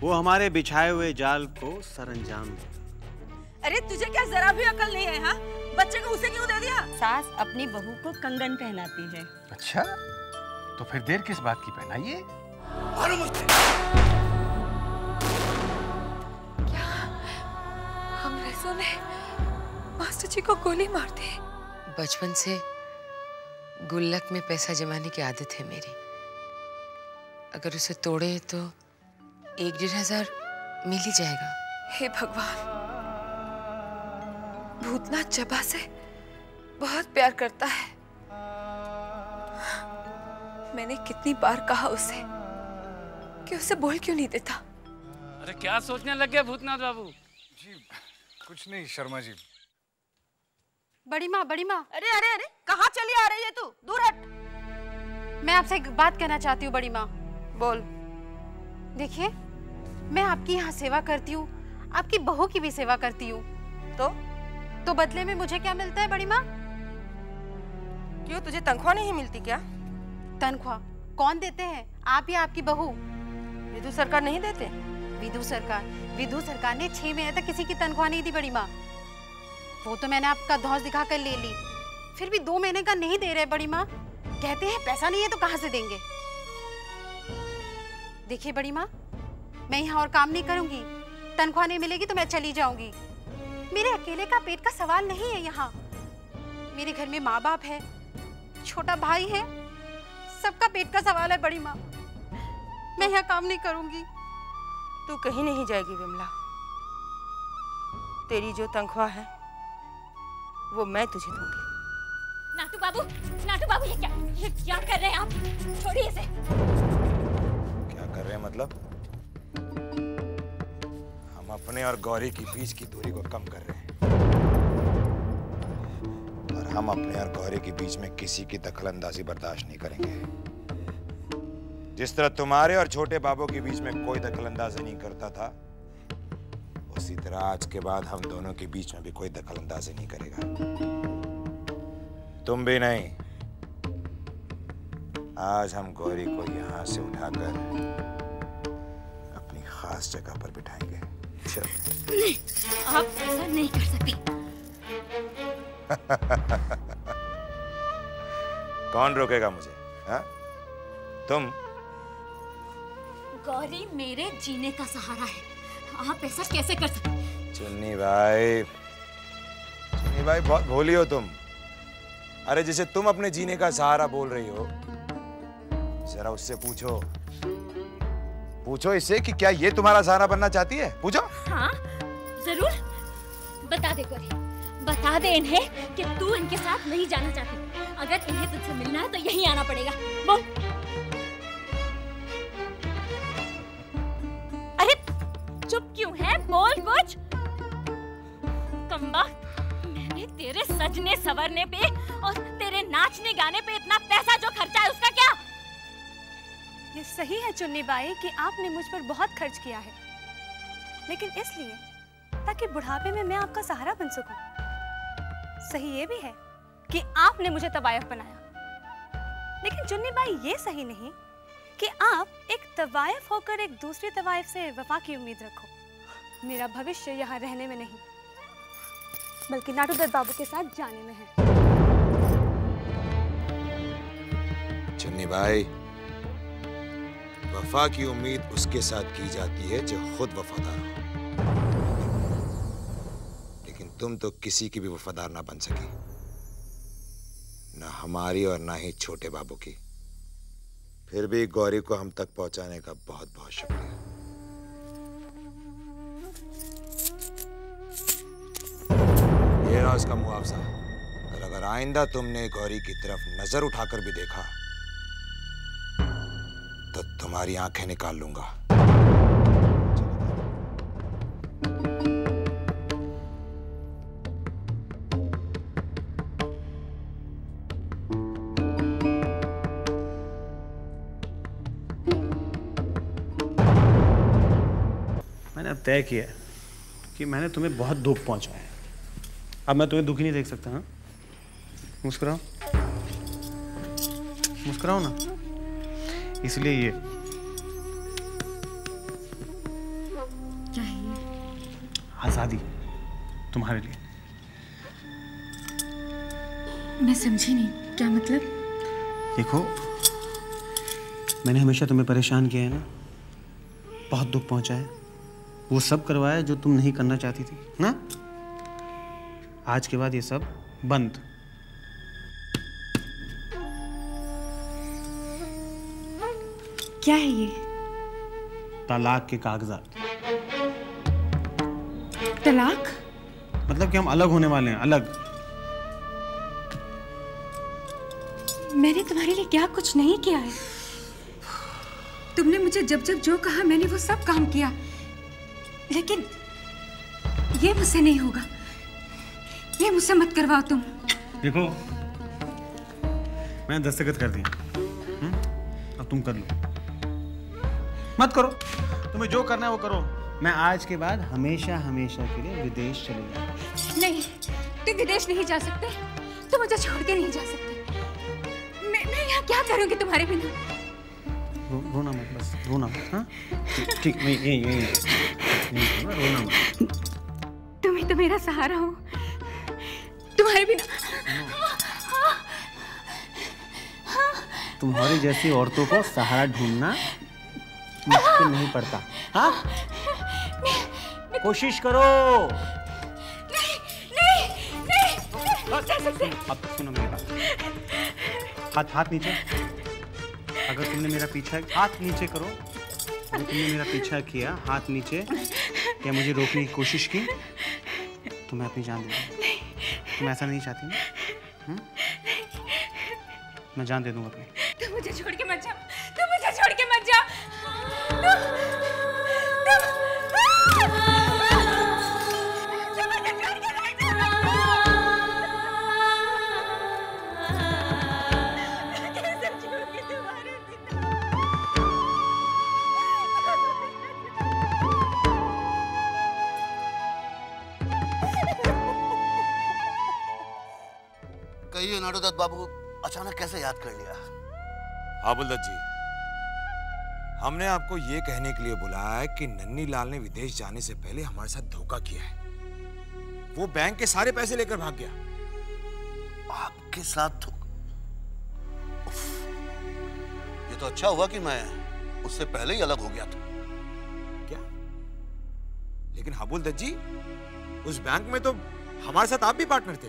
वो हमारे बिछाए हुए जाल को सरंजाम दे। अरे तुझे क्या जरा भी अकल नहीं है हाँ? बच्चे को उसे क्यों दे दिया? सास अपनी बहू को कंगन पहनाती है। अच्छा तो फिर देर किस बात की पहनाइए? ने मास्टर जी को गोली मार दी बचपन से गुल्लक में पैसा जमाने की आदत है मेरी। अगर उसे तोड़े तो एक डेढ़ हज़ार मिल ही जाएगा। हे भगवान भूतनाथ जबा से बहुत प्यार करता है। मैंने कितनी बार कहा उसे कि उसे बोल क्यों नहीं देता? अरे क्या सोचने लग गया भूतनाथ बाबू? जी कुछ नहीं शर्मा जी। बड़ी माँ बड़ी माँ। अरे अरे अरे कहाँ चली आ रही है तू? दूर हट। मैं आपसे एक बात कहना चाहती हूँ बड़ी माँ। बोल। देखिए मैं आपकी यहाँ सेवा करती हूँ। आपकी बहू की भी सेवा करती हूँ। तो? तो बदले में मुझे क्या मिलता है बड़ी माँ? क्यों तुझे तनख्वाह नहीं मिलती क्या? तनख्वाह? कौन देते हैं? आप या आपकी बहू? विधु सरकार नहीं देते? विधु सरकार। विधु सरकार ने छह महीने तक किसी की तनख्वाह नहीं दी बड़ी माँ। वो तो मैंने आपका धौस दिखा कर ले ली। फिर भी दो महीने का नहीं दे रहे बड़ी माँ। कहते हैं पैसा नहीं है तो कहाँ से देंगे? देखिए बड़ी माँ मैं यहाँ और काम नहीं करूँगी। तनख्वाह नहीं मिलेगी तो मैं चली जाऊँगी। मेरे अकेले का पेट का सवाल नहीं है यहाँ। मेरे घर में माँ बाप है छोटा भाई है सबका पेट का सवाल है बड़ी माँ। मैं यहाँ काम नहीं करूँगी। तू कहीं नहीं जाएगी विमला। तेरी जो तनख्वाह है वो मैं तुझे दूँगी। नाटू बाबू नाटू बाबू ये क्या ये क्या कर रहे हैं आप? छोड़िए इसे। क्या कर रहे हैं मतलब? अपने और गौरी की बीच की दूरी को कम कर रहे हैं। और हम अपने और गौरी के बीच में किसी की दखलंदाजी बर्दाश्त नहीं करेंगे। जिस तरह तुम्हारे और छोटे बाबू के बीच में कोई दखलंदाजी नहीं करता था, उसी तरह आज के बाद हम दोनों के बीच में भी कोई दखलंदाजी नहीं करेगा। तुम भी नहीं। आज हम गौरी को यहाँ से उठाकर अपनी खास जगह पर बिठाएँगे। चलो नहीं आप ऐसा नहीं कर सकते। कौन रोकेगा मुझे हा? तुम? गौरी मेरे जीने का सहारा है। आप ऐसा कैसे कर सकते? चुन्नी भाई चुन्नी भाई बहुत भोली हो तुम। अरे जिसे तुम अपने जीने का सहारा बोल रही हो जरा उससे पूछो। पूछो इससे कि क्या ये तुम्हारा सहारा बनना चाहती है? पूछो। दे गौरी बता दे इन्हें कि तू इनके साथ नहीं जाना चाहती। अगर इन्हें तुझसे मिलना है तो यहीं आना पड़ेगा। बोल। अरे, चुप क्यों है? बोल कुछ। कम्बा, मैंने तेरे सजने सवरने पे और तेरे नाचने गाने पे इतना पैसा जो खर्चा है, उसका क्या? ये सही है चुन्नी बाई कि आपने मुझ पर बहुत खर्च किया है। लेकिन इसलिए ताकि बुढ़ापे में मैं आपका सहारा बन सकूँ। सही ये भी है कि आपने मुझे तवायफ बनाया। लेकिन चुन्नी बाई ये सही नहीं कि आप एक तवायफ होकर एक दूसरी तवायफ से वफा की उम्मीद रखो। मेरा भविष्य यहाँ रहने में नहीं, बल्कि नाटूदत्त बाबू के साथ जाने में है। चुन्नी भाई वफा की उम्मीद उसके साथ की जाती है जो खुद वफादार हो। तुम तो किसी की भी वफादार ना बन सकी। ना हमारी और ना ही छोटे बाबू की। फिर भी गौरी को हम तक पहुँचाने का बहुत बहुत शुक्रिया। ये रहा उसका मुआवजा। और अगर आइंदा तुमने गौरी की तरफ़ नज़र उठाकर भी देखा तो तुम्हारी आँखें निकाल लूँगा। तय किया कि मैंने तुम्हें बहुत दुख पहुँचाया है। अब मैं तुम्हें दुखी नहीं देख सकता हाँ? मुस्कुराओ। मुस्कुराओ ना। इसलिए ये। आज़ादी तुम्हारे लिए। मैं समझी नहीं। क्या मतलब? देखो मैंने हमेशा तुम्हें परेशान किया है ना। बहुत दुख पहुँचा है। वो सब करवाया जो तुम नहीं करना चाहती थी ना? आज के बाद ये सब बंद। क्या है ये? तलाक के कागजात। तलाक? मतलब कि हम अलग होने वाले हैं अलग। मैंने तुम्हारे लिए क्या कुछ नहीं किया है? तुमने मुझे जब जब जो कहा मैंने वो सब काम किया। लेकिन ये मुझसे नहीं होगा। ये मुझसे मत करवाओ तुम। देखो मैंने दस्तखत कर दिया हम्म? अब तुम कर लो। मत करो। तुम्हें जो करना है वो करो। मैं आज के बाद हमेशा हमेशा के लिए विदेश चले जाऊँगा। नहीं तुम विदेश नहीं जा सकते। तुम मुझे छोड़ के नहीं जा सकते। मैं मैं यहाँ क्या करूँगी तुम्हारे बिना? रो, रोना मत बस रोना मत हाँ? ठीक- नहीं यही यही। तुम ही तो मेरा सहारा हो। तुम्हारे बिना तुम्हारी जैसी औरतों को सहारा ढूंढना मुश्किल नहीं पड़ता। हाँ? कोशिश करो। अब सुनो मेरी बात। हाथ हाथ नीचे। अगर तुमने मेरा पीछा हाथ नीचे करो। तुमने मेरा पीछा किया, हाथ नीचे। या मुझे रोकने की कोशिश की? तो मैं अपनी जान दे दूँगा तुम ऐसा नहीं चाहती ना? हम्म? मैं जान दे दूँगा अपनी। तुम मुझे छोड़ के मत जाओ तुम मुझे छोड़ के मत जाओ बाबू अचानक कैसे याद कर लिया? आबुलदत्त जी हमने आपको ये कहने के लिए बुलाया है कि नन्नी लाल ने विदेश जाने से पहले हमारे साथ धोखा किया है। वो बैंक के सारे पैसे लेकर भाग गया। आपके साथ ये तो अच्छा हुआ कि मैं उससे पहले ही अलग हो गया था। क्या? लेकिन हबुलदत्त जी उस बैंक में तो हमारे साथ आप भी पार्टनर थे।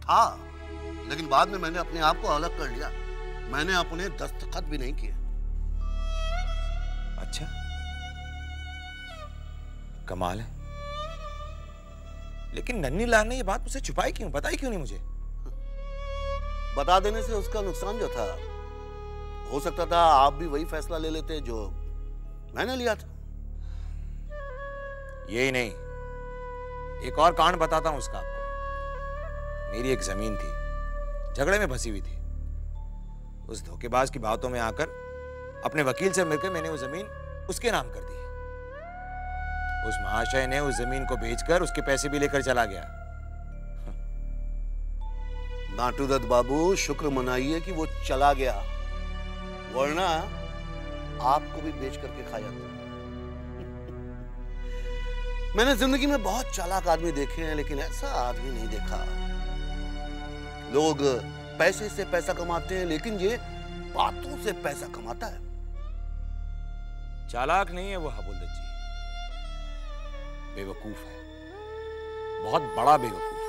था। लेकिन बाद में मैंने अपने आप को अलग कर लिया। मैंने अपने दस्तखत भी नहीं किए। अच्छा। कमाल है। लेकिन नन्नी लाल ने ये बात मुझसे छुपाई क्यों? बताई क्यों नहीं मुझे? बता देने से उसका नुकसान जो था हो सकता था आप भी वही फैसला ले लेते जो मैंने लिया था। यही नहीं। एक और कांड बताता हूँ उसका आपको। मेरी एक ज़मीन थी। झगड़े में फंसी हुई थी। उस धोखेबाज की बातों में आकर अपने वकील से मिलकर मैंने वो ज़मीन उसके नाम कर दी। उस महाशय ने उस ज़मीन को बेचकर उसके पैसे भी लेकर चला गया। नाटुदत्त बाबू, शुक्र मनाइए कि वो चला गया। वरना आपको भी बेच करके खा जाता। मैंने ज़िंदगी में बहुत चालाक आदमी देखे हैं, लेकिन ऐसा आदमी नहीं देखा। लोग पैसे से पैसा कमाते हैं, लेकिन ये बातों से पैसा कमाता है। चालाक नहीं है वो हबुलदत्त जी बेवकूफ़ है। बहुत बड़ा बेवकूफ़।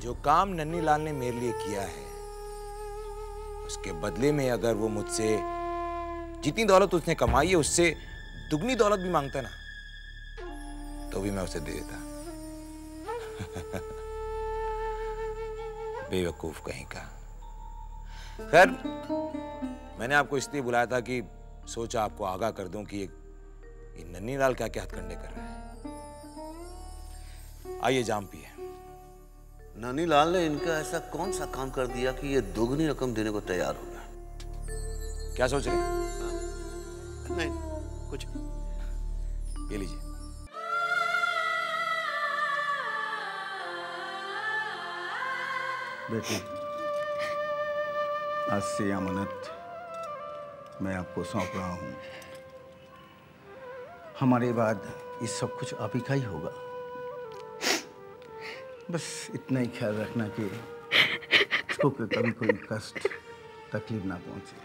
जो काम नन्नी लाल ने मेरे लिए किया है, उसके बदले में अगर वो मुझसे जितनी दौलत उसने कमाई है, उससे दुगनी दौलत भी माँगता ना तो भी मैं उसे दे देता। बेवकूफ़ कहीं का। खैर मैंने आपको इसलिए बुलाया था कि सोचा आपको आगाह कर दूँ कि ये, ये नन्नी लाल क्या क्या हथकंडे कर रहा है। आइए जाम पिए। ननी लाल ने इनका ऐसा कौन सा काम कर दिया कि ये दोगुनी रकम देने को तैयार हो गया? क्या सोच रहे हैं? नहीं कुछ ये लीजिए। बेटी, आज से अमानत मैं आपको सौंप रहा हूँ। हमारे बाद ये सब कुछ आप ही का ही होगा। बस इतना ही ख्याल रखना कि उसको कभी कोई कष्ट, तकलीफ़ ना पहुँचे।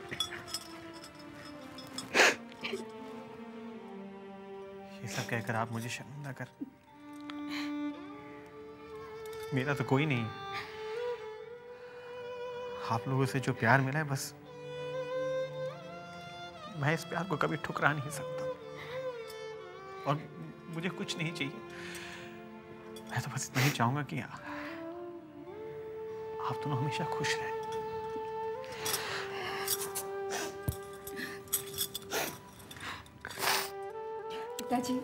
ये सब कहकर आप मुझे शर्मिंदा कर मेरा तो कोई नहीं। आप लोगों से जो प्यार मिला है, बस मैं इस प्यार को कभी ठुकरा नहीं सकता। और मुझे कुछ नहीं चाहिए। मैं तो बस इतना ही चाहूँगा कि आप दोनों हमेशा खुश रहें। पिताजी,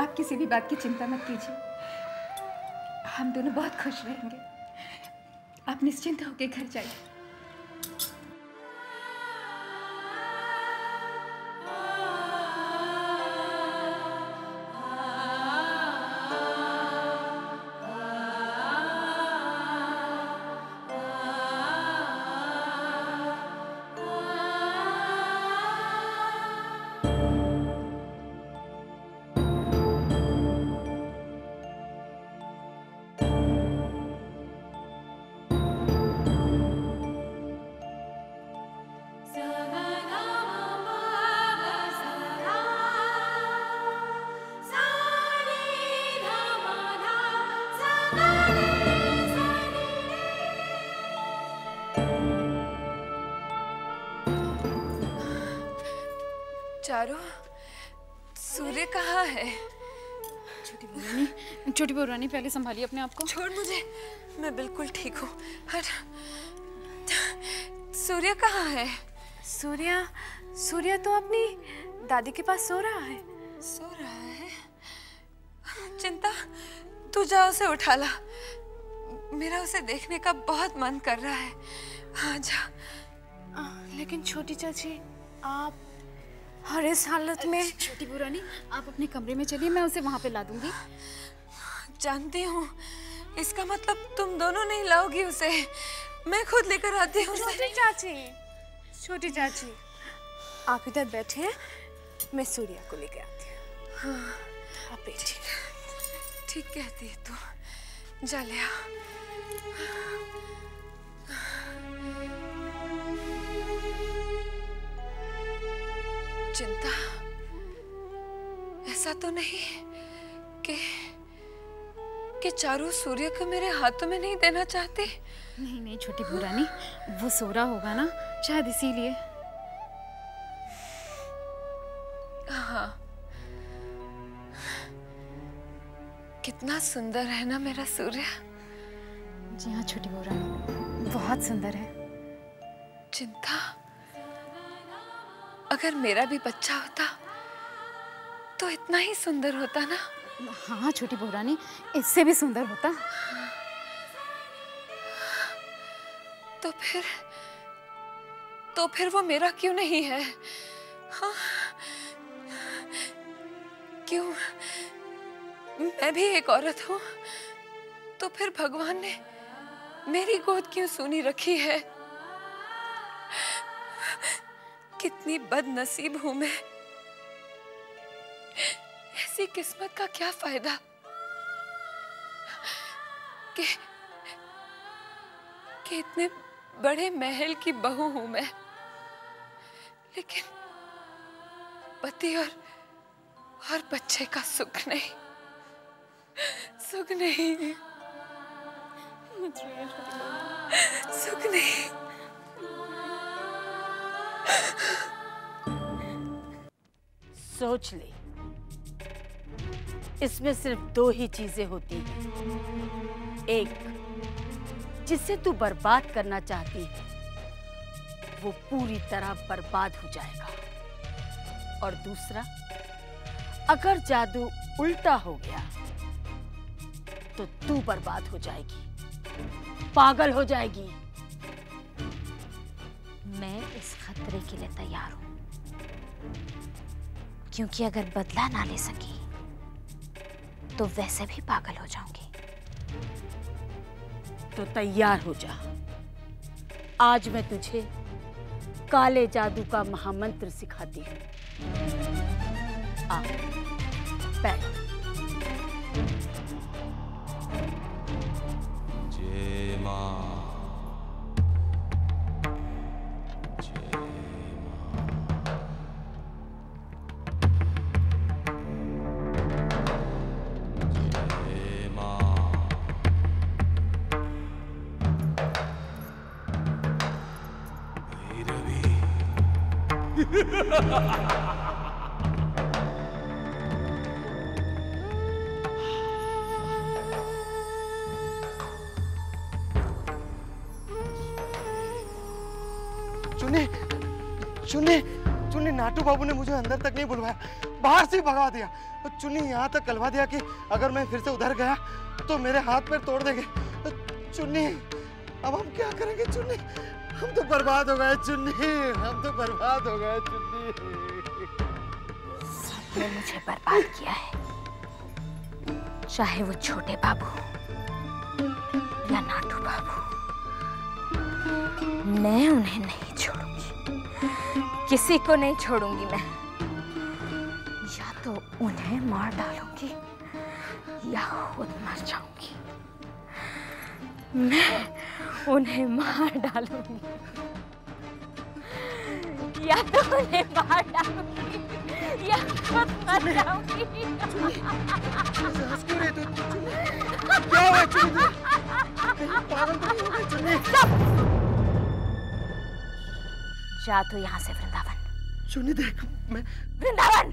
आप किसी भी बात की चिंता मत कीजिए। हम दोनों बहुत खुश रहेंगे। आप निश्चिंत होकर घर जाइए। चारू सूर्य कहाँ है? छोटी बहुरानी छोटी बहुरानी पहले संभालिए अपने आप को। छोड़ मुझे मैं बिल्कुल ठीक हूँ। सूर्य कहाँ है? सूर्या सूर्या तो अपनी दादी के पास सो रहा है। सो रहा है? चिंता तू जा उसे उठा ला। मेरा उसे देखने का बहुत मन कर रहा है। हाँ जा। लेकिन छोटी चाची आप और इस हालत में छोटी बुरानी आप अपने कमरे में चलिए मैं उसे वहाँ पे ला दूँगी। जानती हूँ। इसका मतलब तुम दोनों नहीं लाओगी उसे। मैं खुद लेकर आती हूँ छोटी चाची। छोटी चाची। आप इधर बैठे हैं। मैं सूर्या को लेकर आती हूँ। हाँ। आप बैठिए। ठीक कहती है तू। जा ले चिंता। ऐसा तो नहीं कि कि चारू सूर्य को मेरे हाथों में नहीं देना चाहते। नहीं नहीं छोटी बुरानी वो सो रहा होगा ना शायद इसीलिए। हाँ। कितना सुंदर है ना मेरा सूर्य। जी हाँ छोटी बुरानी बहुत सुंदर है। चिंता। अगर मेरा भी बच्चा होता तो इतना ही सुंदर होता ना? हाँ छोटी बहुरानी इससे भी सुंदर होता। तो फिर तो फिर वो मेरा क्यों नहीं है? हाँ क्यों? मैं भी एक औरत हूँ तो फिर भगवान ने मेरी गोद क्यों सुनी रखी है? कितनी बदनसीब हूँ मैं। ऐसी किस्मत का क्या फ़ायदा? कि कि इतने बड़े महल की बहू हूँ मैं। लेकिन पति और और बच्चे का सुख नहीं। सुख नहीं। सुख नहीं। सोच ले। इसमें सिर्फ़ दो ही चीज़ें होती हैं। एक, जिसे तू बर्बाद करना चाहती है, वो पूरी तरह बर्बाद हो जाएगा। और दूसरा, अगर जादू उल्टा हो गया तो तू बर्बाद हो जाएगी। पागल हो जाएगी। मैं इस खतरे के लिए तैयार हूँ। क्योंकि अगर बदला ना ले सकी तो वैसे भी पागल हो जाऊँगी। तो तैयार हो जा। आज मैं तुझे काले जादू का महामंत्र सिखाती हूँ। आ बैठ। जय माँ चुन्नी चुन्नी चुन्नी नाटू बाबू ने मुझे अंदर तक नहीं बुलवाया, बाहर से भगा दिया। और चुन्नी यहाँ तक कलवा दिया कि अगर मैं फिर से उधर गया तो मेरे हाथ पैर तोड़ देंगे। चुन्नी, अब हम क्या करेंगे चुन्नी? हम तो बर्बाद हो गए, चुन्नी। हम तो बर्बाद हो गए, चुन्नी। ने मुझे बर्बाद किया है। चाहे वो छोटे बाबू या नाटू बाबू, मैं उन्हें नहीं छोड़ूँगी। किसी को नहीं छोड़ूँगी मैं। या तो उन्हें मार डालूँगी, या खुद मर जाऊँगी। मैं उन्हें मार डालूँगी। या तो उन्हें मार डालूँगी या खुद मर जाऊँगी। क्या हुआ चुन्नी कहीं पागल तो नहीं हो गई चुन्नी? जा तू यहाँ से वृंदावन। चुन्नी देख मैं वृंदावन!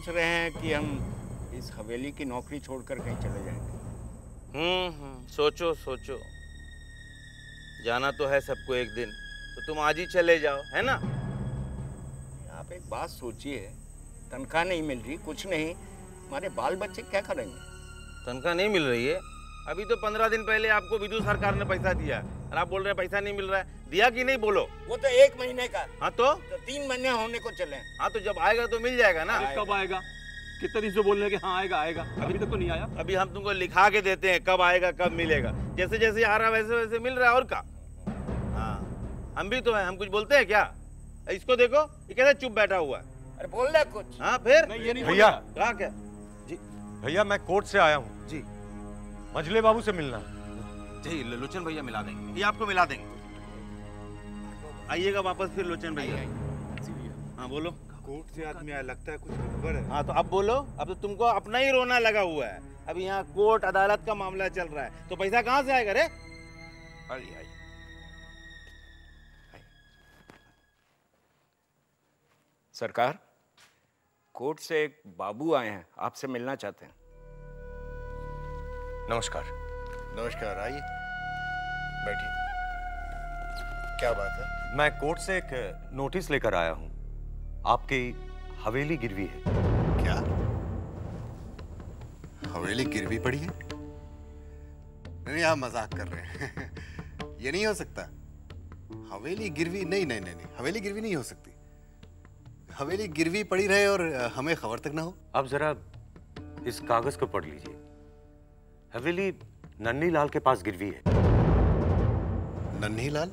सोच रहे हैं कि हम इस हवेली की नौकरी छोड़कर कहीं चले जाएँगे। हम्म हम्म, सोचो सोचो। जाना तो है सबको एक दिन तो तुम आज ही चले जाओ है ना? आप एक बात सोचिए तनख्वाह नहीं मिल रही कुछ नहीं। हमारे बाल बच्चे क्या करेंगे? तनख्वाह नहीं मिल रही है? अभी तो पंद्रह दिन पहले आपको विदु सरकार ने पैसा दिया और आप बोल रहे हैं पैसा नहीं मिल रहा है। दिया कि नहीं बोलो? वो तो एक महीने का। हाँ तो? तो तीन महीने होने को चले हाँ। तो जब आएगा तो मिल जाएगा ना। अरे कब आएगा? कितने दिन से बोल रहे हैं कि हाँ आएगा आएगा। अभी तक तो नहीं आया। अभी हम तुमको लिखा के देते हैं कब आएगा कब मिलेगा। जैसे जैसे आ रहा है वैसे वैसे मिल रहा है और का? हाँ। हम भी तो है हम कुछ बोलते हैं क्या? इसको देखो ये कैसे चुप बैठा हुआ है। अरे बोल रहा कुछ। हाँ फिर? भैया। कहा क्या? जी। भैया मैं कोर्ट से आया हूँ। जी। मजले बाबू से मिलना। जी लोचन भैया मिला देंगे। ये आपको मिला देंगे। आइएगा वापस फिर लोचन भैया। हाँ बोलो। कोर्ट से आदमी आया लगता है कुछ गड़बड़ है। हाँ तो अब बोलो। अब तो तुमको अपना ही रोना लगा हुआ है। अभी यहाँ कोर्ट अदालत का मामला चल रहा है। तो पैसा कहाँ से आएगा रे? आइए। सरकार कोर्ट से एक बाबू आए हैं आपसे मिलना चाहते हैं। नमस्कार। नमस्कार आइए। बैठिए। क्या बात है? मैं कोर्ट से एक नोटिस लेकर आया हूँ। आपकी हवेली गिरवी है। क्या? हवेली गिरवी पड़ी है? नहीं आप मज़ाक कर रहे हैं। ये नहीं हो सकता। हवेली गिरवी नहीं नहीं नहीं नहीं हवेली गिरवी नहीं हो सकती। हवेली गिरवी पड़ी रहे और हमें खबर तक ना हो। अब जरा इस कागज़ को पढ़ लीजिए। हवेली नन्ही लाल के पास गिरवी है। नन्ही लाल